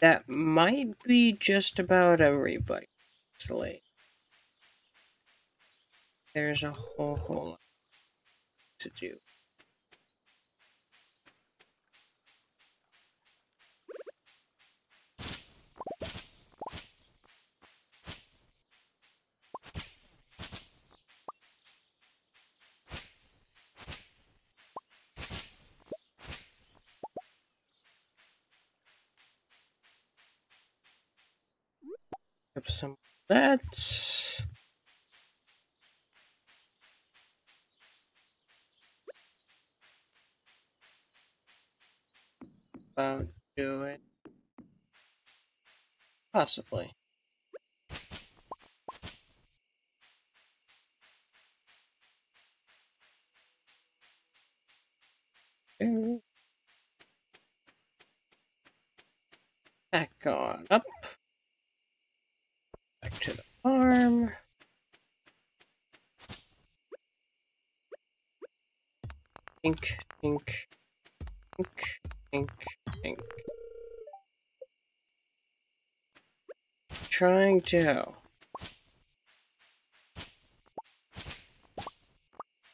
that might be just about everybody, actually. There's a whole whole lot to do. Grab some of that. About do it. Possibly. Back on up. Back to the farm. Tink, tink, tink, tink, tink. Trying to.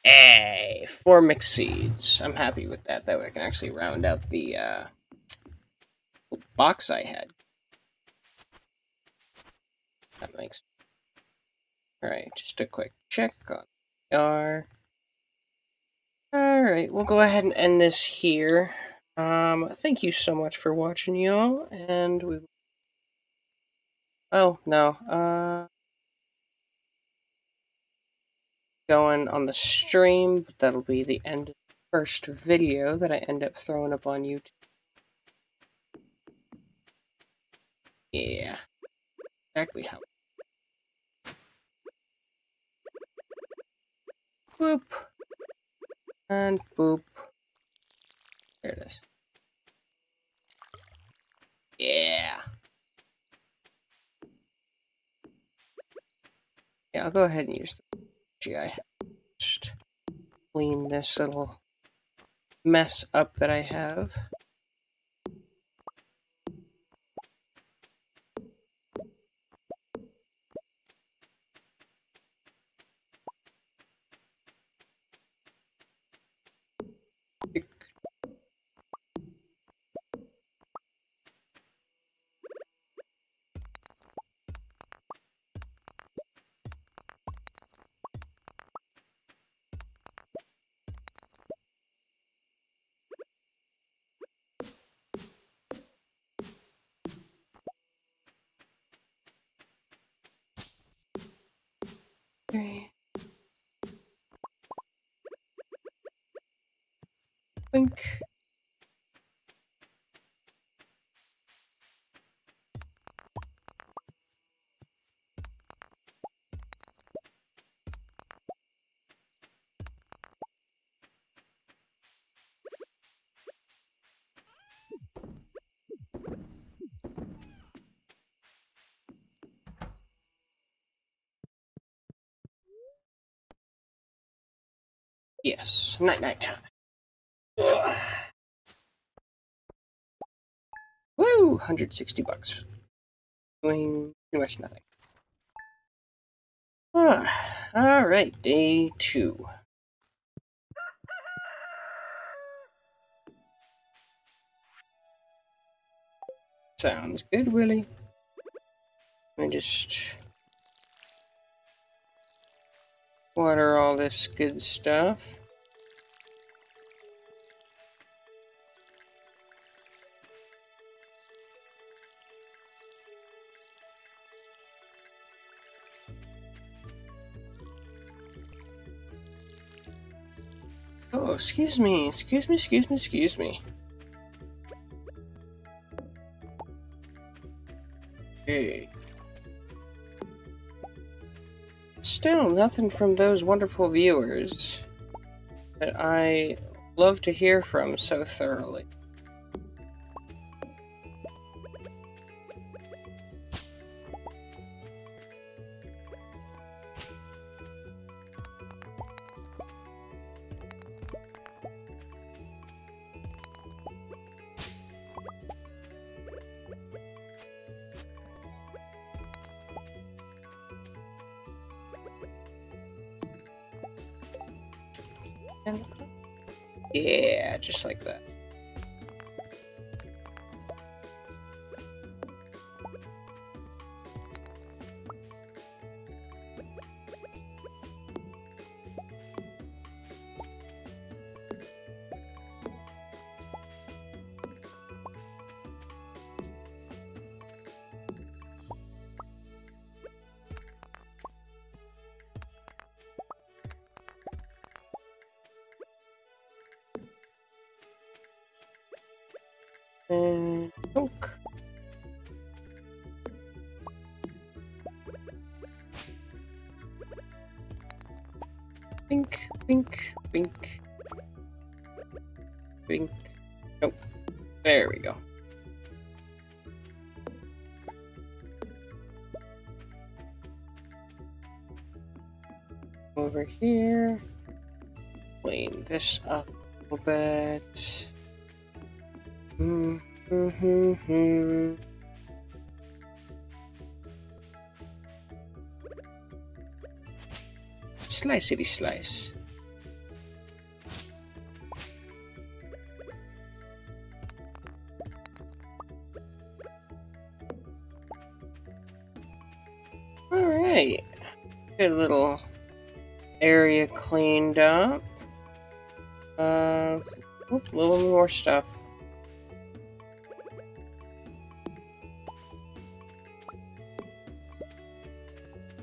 Hey, four mixed seeds. I'm happy with that. That way I can actually round out the uh, box I had. That makes. Alright, just a quick check on R. Alright, we'll go ahead and end this here. Um, thank you so much for watching, y'all, and we. Oh no, uh, going on the stream, but that'll be the end of the first video that I end up throwing up on YouTube. Yeah, exactly how. Boop. And boop. There it is. Yeah. Yeah, I'll go ahead and use the GI. Just clean this little mess up that I have. Okay. Think. Yes, night night time. Ugh. Woo! 160 bucks. Doing pretty much nothing. Ah, alright, day two. Sounds good, Willy. Let me just water all this good stuff. Oh, excuse me, excuse me, excuse me, excuse me. Okay. Still, nothing from those wonderful viewers that I love to hear from so thoroughly. Yeah, just like that. Bink, bink. Bink. Nope. There we go. Over here. Clean this up a little bit. Mm-hmm. Slicey slice. Alright. Good little area cleaned up. Uh, oops, a little more stuff.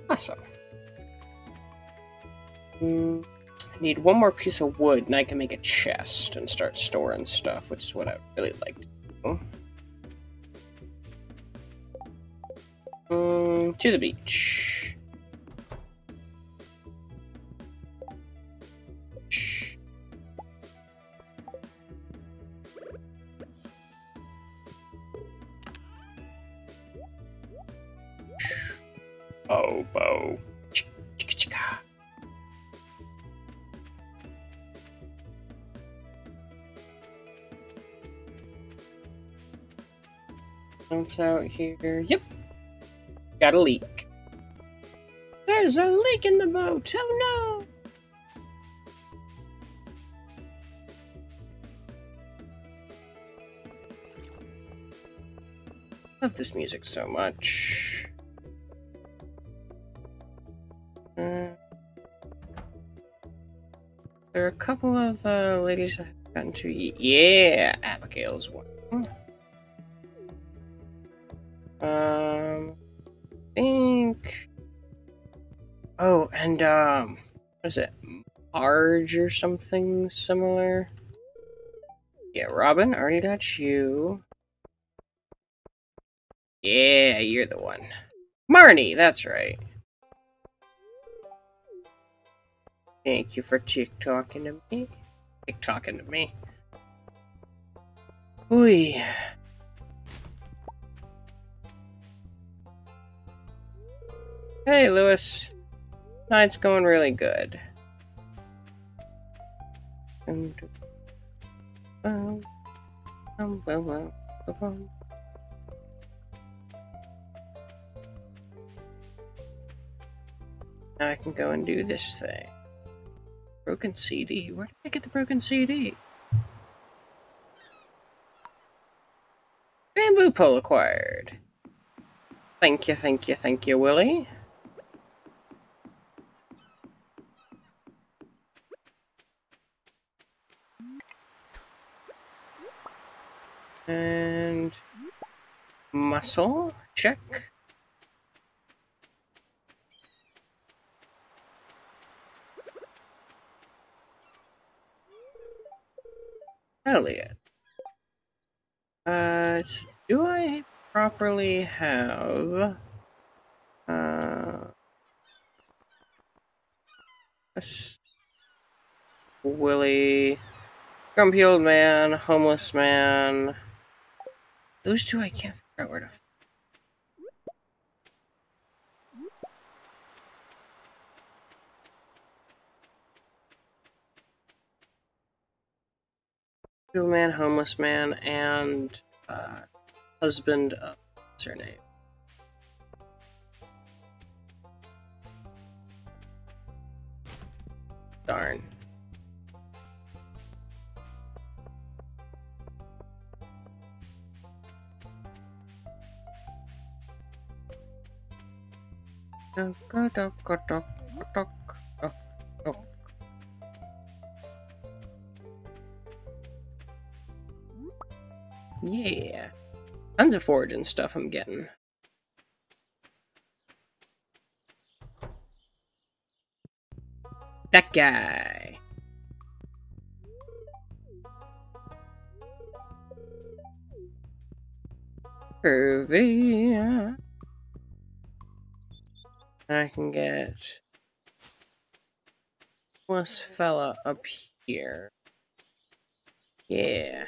Awesome. Mm, I need one more piece of wood and I can make a chest and start storing stuff, which is what I really like to do. Mm, to the beach. Oh, bow. Out here. Yep. Got a leak. There's a leak in the boat. Oh no. Love this music so much. Uh, there are a couple of uh, ladies I've gotten to. Yeah, Abigail's one. And um, what is it? Marge or something similar? Yeah, Robin, already got you. Yeah, you're the one. Marnie, that's right. Thank you for TikToking to me. TikToking to me. Ooh. Hey, Lewis. Night's going really good. Um, um, um. Now I can go and do this thing. Broken CD? Where did I get the broken CD? Bamboo pole acquired. Thank you, thank you, thank you, Willy. Muscle, check. Elliott. Uh, do I properly have uh Willy, grumpy old man, homeless man? Those two I can't out where to. Old man, homeless man, and uh, husband of what's her name? Darn. Yeah. Tons of foraging stuff I'm getting. That guy. Groovy. I can get this fella up here. Yeah.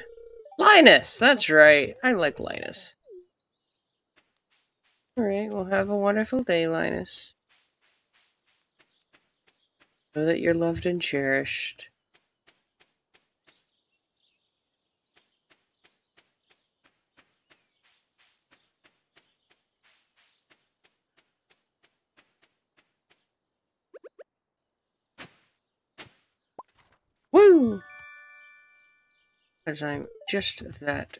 Linus! That's right. I like Linus. Alright, well have a wonderful day, Linus. Know that you're loved and cherished. Woo! Because I'm just that.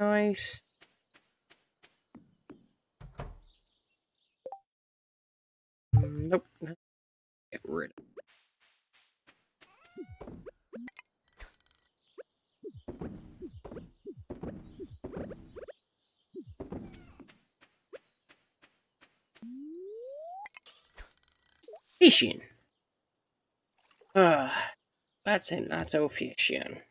Nice. Nope. Get rid of Fishing. Ah, that's it, not so fishing.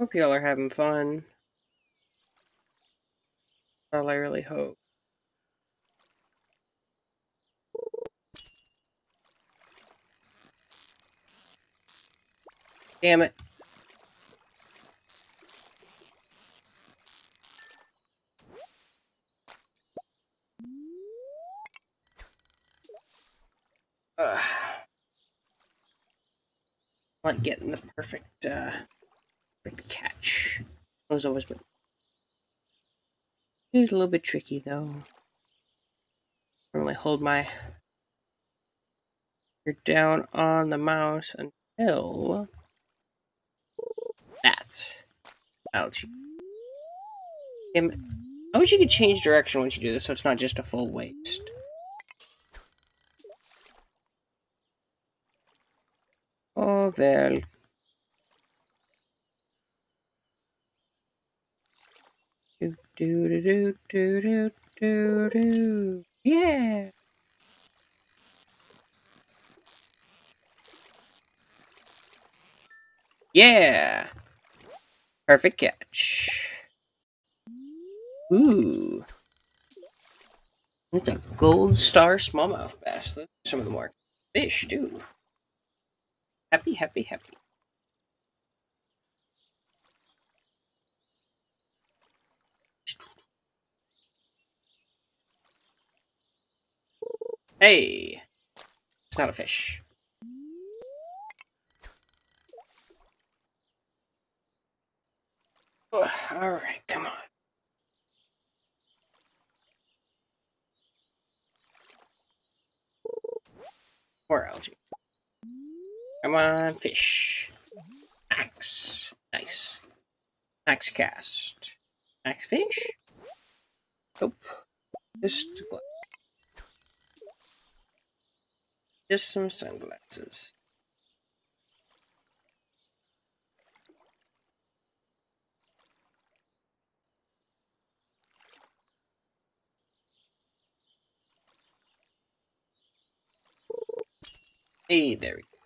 Hope y'all are having fun. All I really hope. Damn it. Ugh. Like getting the perfect, uh, perfect catch. Was always been. It's a little bit tricky though. Normally hold my you're down on the mouse until that. Ouch. I wish you could change direction once you do this so it's not just a full waste. Oh. Do, do, do, do, do, do, do, do. Yeah. Yeah. Perfect catch. Ooh. It's a gold star smallmouth bass. Some of the more fish, too. Happy, happy, happy. Hey! It's not a fish. Alright, come on. More algae. Come on, fish. Axe. Nice. Axe cast. Axe fish? Nope. Just just some sunglasses. Hey, there we go.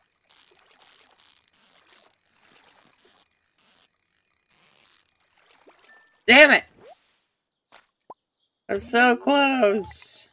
Damn it! That's so close!